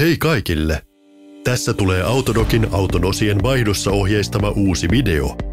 Hei kaikille! Tässä tulee Autodokin auton osien vaihdossa ohjeistama uusi video.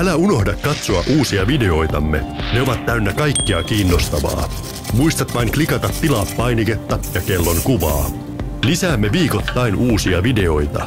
Älä unohda katsoa uusia videoitamme. Ne ovat täynnä kaikkea kiinnostavaa. Muistat vain klikata tilaa painiketta ja kellon kuvaa. Lisäämme viikoittain uusia videoita.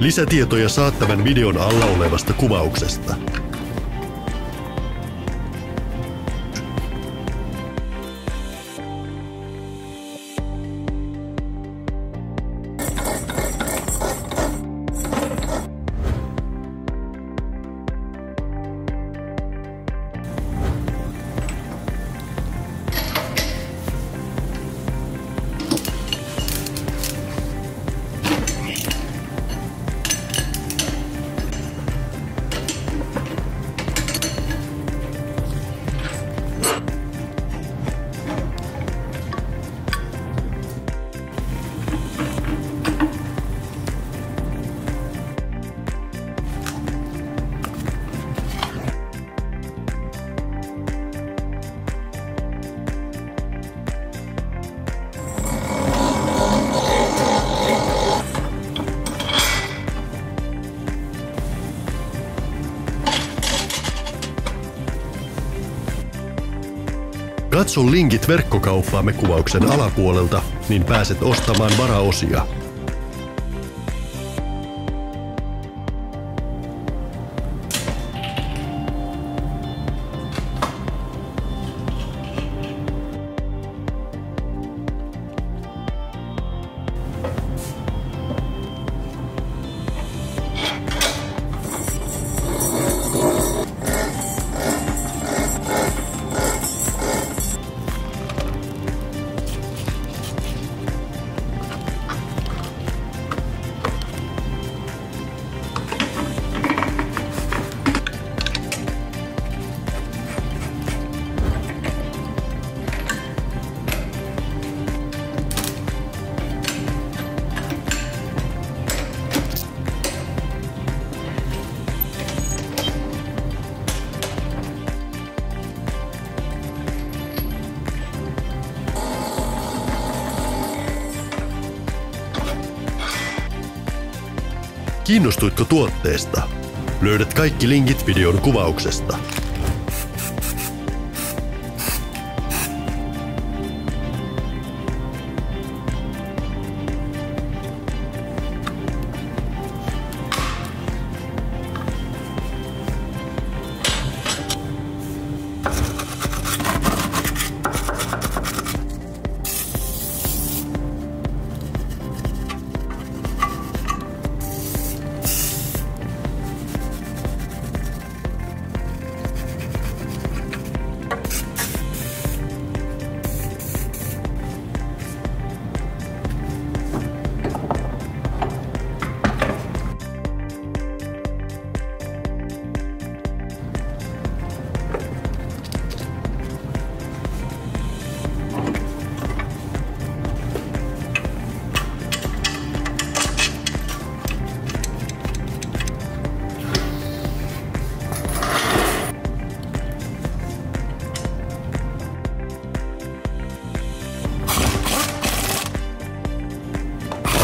Lisätietoja saat tämän videon alla olevasta kuvauksesta. Katso linkit verkkokauppaamme kuvauksen alapuolelta, niin pääset ostamaan varaosia. Kiinnostuitko tuotteesta? Löydät kaikki linkit videon kuvauksesta.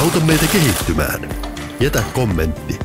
Auta meitä kehittymään. Jätä kommentti.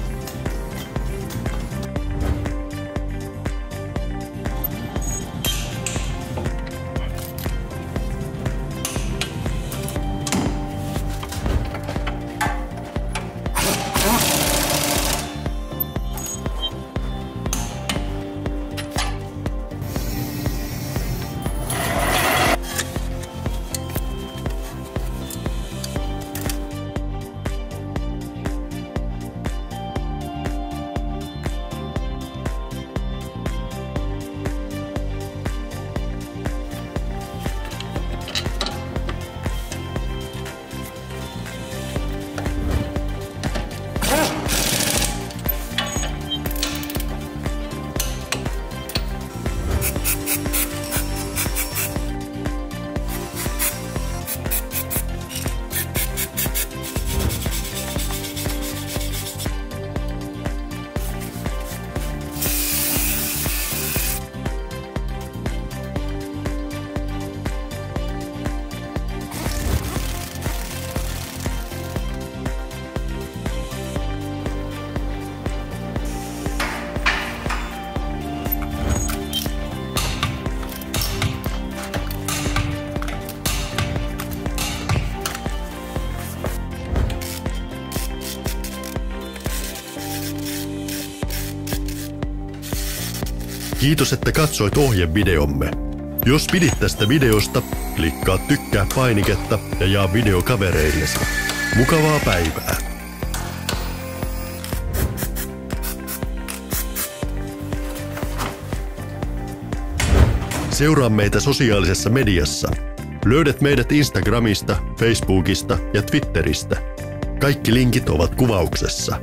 Kiitos, että katsoit ohjevideomme. Jos pidit tästä videosta, klikkaa tykkää painiketta ja jaa video kavereillesi. Mukavaa päivää! Seuraa meitä sosiaalisessa mediassa. Löydät meidät Instagramista, Facebookista ja Twitteristä. Kaikki linkit ovat kuvauksessa.